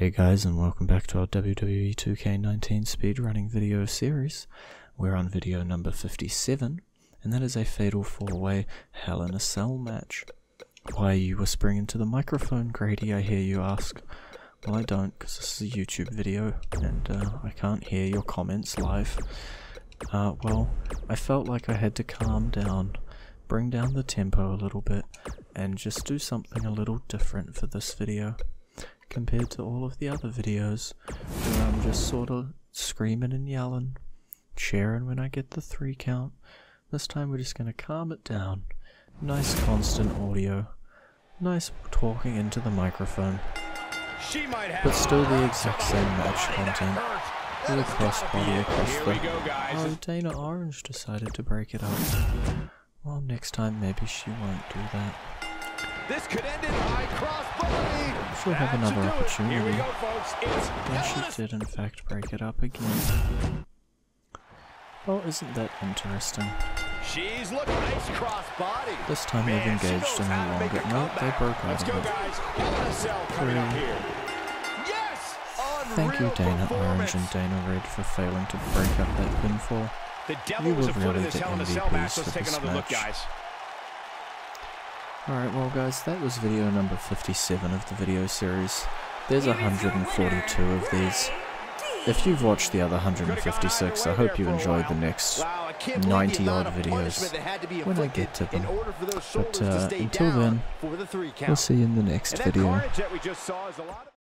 Hey guys and welcome back to our WWE 2K19 speedrunning video series. We're on video number 57 and that is a Fatal 4-Way Hell in a Cell match. Why are you whispering into the microphone, Grady, I hear you ask? Well I don't because this is a YouTube video and uh, I can't hear your comments live. Uh, well, I felt like I had to calm down, bring down the tempo a little bit and just do something a little different for this video compared to all of the other videos where I'm just sort of screaming and yelling, cheering when I get the three count. This time we're just going to calm it down. Nice constant audio. Nice talking into the microphone. But still the exact same match content. With a crossbody across the... Oh, Dana Orange decided to break it up. Well, next time maybe she won't do that. This could end in high crossbody. She'll have another opportunity. Go, she did in fact break it up again. Well, isn't that interesting? She's looking nice crossbody. This time they've engaged in a longer... No, they comeback. broke Let's out go, guys. Hell in a cell coming up Three. here. Yes. Thank you, Dana Orange and Dana Red, for failing to break up that pinfall. The devil You was were really the Hell in a MVPs match. for Let's take this another look, match. guys. Alright, well guys, that was video number 57 of the video series. There's 142 of these. If you've watched the other 156, I hope you enjoyed the next Wow, I can't believe 90 the amount odd videos that had to be when I get to them. order for those But uh, until then, for the three count. we'll see you in the next video.